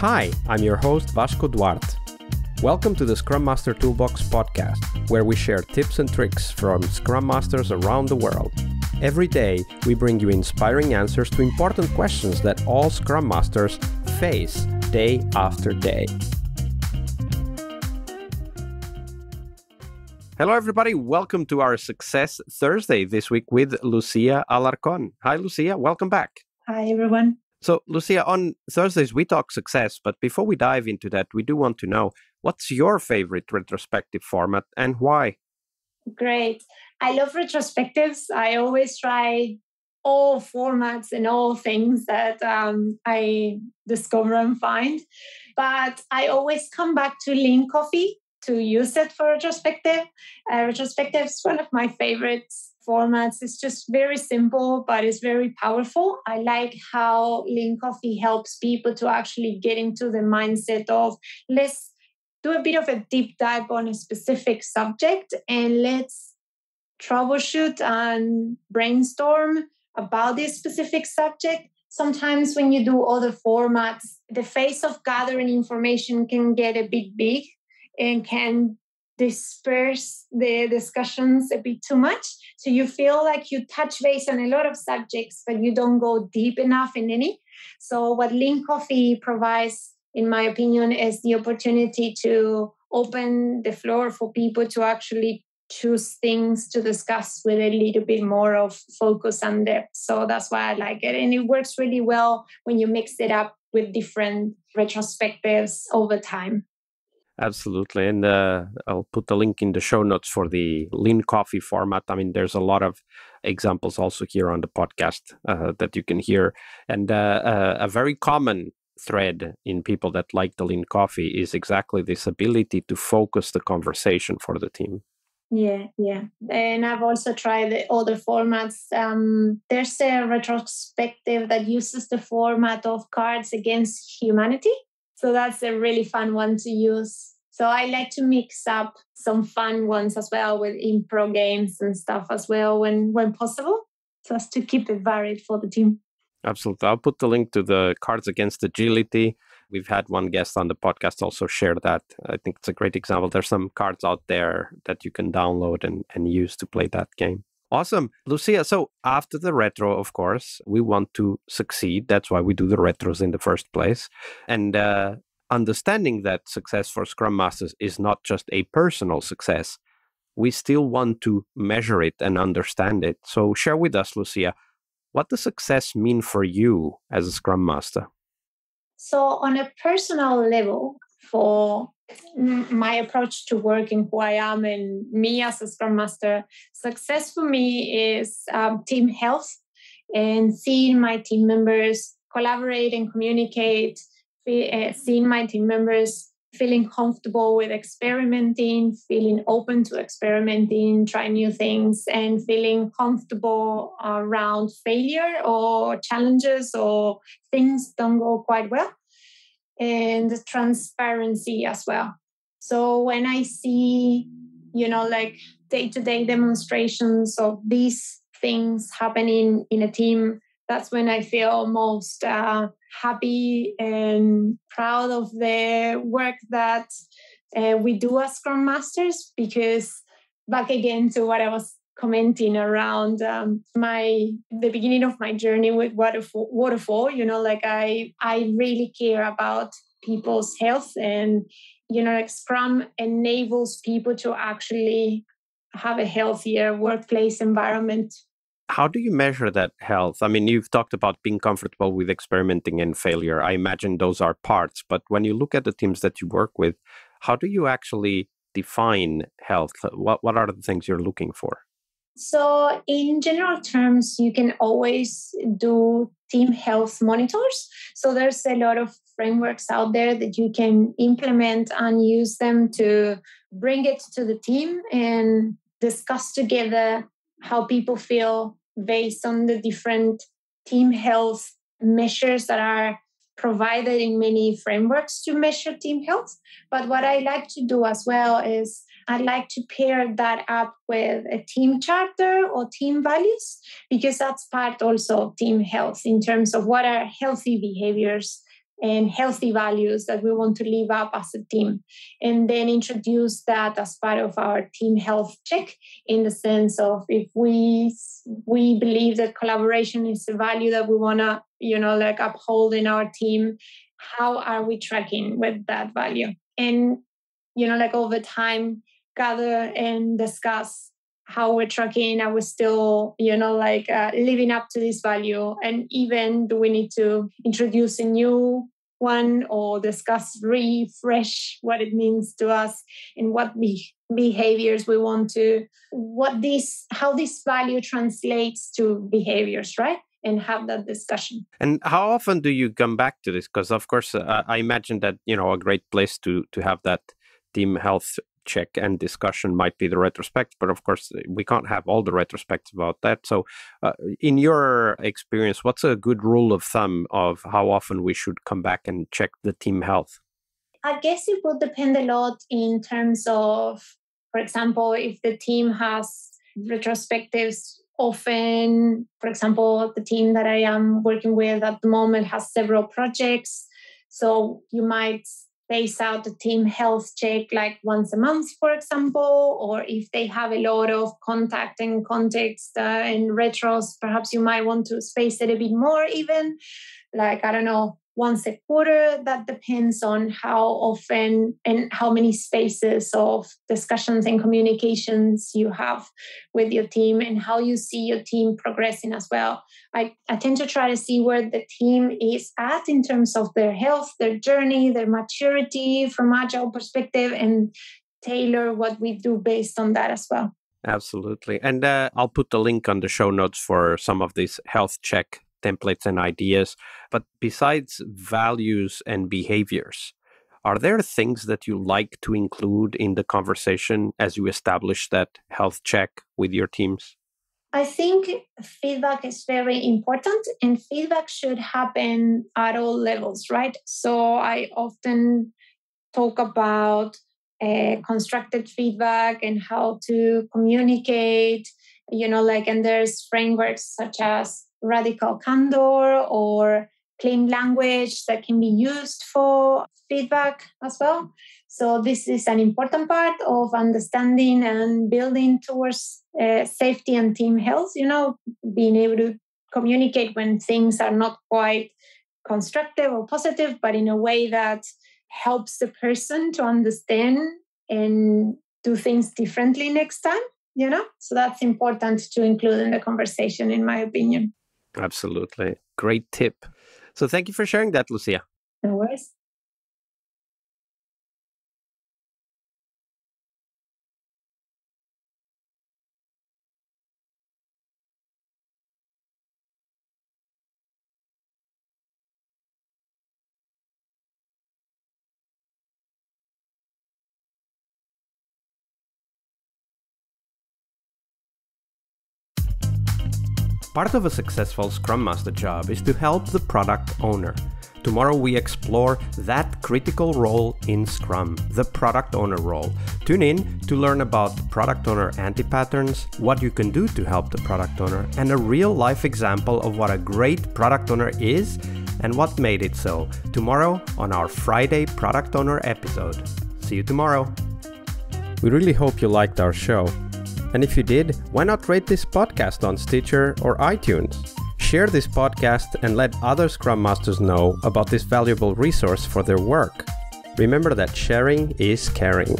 Hi, I'm your host Vasco Duarte. Welcome to the Scrum Master Toolbox podcast, where we share tips and tricks from Scrum Masters around the world. Every day, we bring you inspiring answers to important questions that all Scrum Masters face day after day. Hello, everybody. Welcome to our Success Thursday this week with Lucia Alarcon. Hi, Lucia. Welcome back. Hi, everyone. So, Lucia, on Thursdays we talk success, but before we dive into that, we do want to know what's your favorite retrospective format and why? Great. I love retrospectives. I always try all formats and all things that um, I discover and find. But I always come back to Lean Coffee to use it for retrospective. Uh, retrospective is one of my favorites formats. It's just very simple, but it's very powerful. I like how Lean Coffee helps people to actually get into the mindset of let's do a bit of a deep dive on a specific subject and let's troubleshoot and brainstorm about this specific subject. Sometimes when you do other formats, the phase of gathering information can get a bit big and can disperse the discussions a bit too much. So you feel like you touch base on a lot of subjects, but you don't go deep enough in any. So what Lean Coffee provides, in my opinion, is the opportunity to open the floor for people to actually choose things to discuss with a little bit more of focus and depth. So that's why I like it. And it works really well when you mix it up with different retrospectives over time. Absolutely. And uh, I'll put the link in the show notes for the lean coffee format. I mean, there's a lot of examples also here on the podcast uh, that you can hear. And uh, uh, a very common thread in people that like the lean coffee is exactly this ability to focus the conversation for the team. Yeah, yeah. And I've also tried the other formats. Um, there's a retrospective that uses the format of Cards Against Humanity. So that's a really fun one to use. So I like to mix up some fun ones as well with impro games and stuff as well when when possible, just to keep it varied for the team. Absolutely. I'll put the link to the Cards Against Agility. We've had one guest on the podcast also share that. I think it's a great example. There's some cards out there that you can download and, and use to play that game. Awesome. Lucia, so after the retro, of course, we want to succeed. That's why we do the retros in the first place. And uh, understanding that success for Scrum Masters is not just a personal success, we still want to measure it and understand it. So share with us, Lucia, what does success mean for you as a Scrum Master? So, on a personal level, for my approach to work and who I am and me as a Scrum Master, success for me is um, team health and seeing my team members collaborate and communicate, uh, seeing my team members feeling comfortable with experimenting, feeling open to experimenting, trying new things, and feeling comfortable around failure or challenges or things don't go quite well and transparency as well. So when I see, you know, like day to day demonstrations of these things happening in a team, that's when I feel most uh, happy and proud of the work that uh, we do as Scrum Masters. Because back again to what I was commenting around um, my the beginning of my journey with waterfall, waterfall you know like i i really care about people's health and you know like scrum enables people to actually have a healthier workplace environment. How do you measure that health? I mean you've talked about being comfortable with experimenting and failure. I imagine those are parts but when you look at the teams that you work with how do you actually define health? What what are the things you're looking for so, in general terms, you can always do team health monitors. So, there's a lot of frameworks out there that you can implement and use them to bring it to the team and discuss together how people feel based on the different team health measures that are provided in many frameworks to measure team health. But what I like to do as well is I'd like to pair that up with a team charter or team values because that's part also of team health in terms of what are healthy behaviors and healthy values that we want to live up as a team. And then introduce that as part of our team health check in the sense of if we we believe that collaboration is a value that we want to you know like uphold in our team how are we tracking with that value? And you know like over time gather and discuss how we're tracking are we still you know like uh, living up to this value. And even do we need to introduce a new one or discuss refresh what it means to us and what be- behaviors we want to what this how this value translates to behaviors right? And have that discussion. And how often do you come back to this? Because of course uh, i imagine that you know a great place to to have that team health check and discussion might be the retrospect but of course we can't have all the retrospects about that. So uh, in your experience what's a good rule of thumb of how often we should come back and check the team health? I guess it would depend a lot in terms of for example if the team has retrospectives often for example the team that i am working with at the moment has several projects. So you might space out the team health check like once a month, for example, or if they have a lot of contact and context uh, and retros, perhaps you might want to space it a bit more, even. Like, I don't know, once a quarter. That depends on how often and how many spaces of discussions and communications you have with your team and how you see your team progressing as well. I, I tend to try to see where the team is at in terms of their health, their journey, their maturity from agile perspective, and tailor what we do based on that as well. Absolutely. And uh, I'll put the link on the show notes for some of these health check templates and ideas. But besides values and behaviors, are there things that you like to include in the conversation as you establish that health check with your teams? I think feedback is very important and feedback should happen at all levels, right? So I often talk about uh, constructed feedback and how to communicate, you know, like, and there's frameworks such as radical candor or clean language that can be used for feedback as well. So, this is an important part of understanding and building towards uh, safety and team health, you know, being able to communicate when things are not quite constructive or positive, but in a way that helps the person to understand and do things differently next time, you know? So, that's important to include in the conversation, in my opinion. Absolutely. Great tip. So thank you for sharing that, Lucia. No worries. Part of a successful Scrum Master job is to help the product owner. Tomorrow we explore that critical role in Scrum, the product owner role. Tune in to learn about product owner anti patterns, what you can do to help the product owner, and a real life example of what a great product owner is and what made it so. Tomorrow on our Friday Product Owner episode. See you tomorrow. We really hope you liked our show. And if you did, why not rate this podcast on Stitcher or iTunes? Share this podcast and let other Scrum Masters know about this valuable resource for their work. Remember that sharing is caring.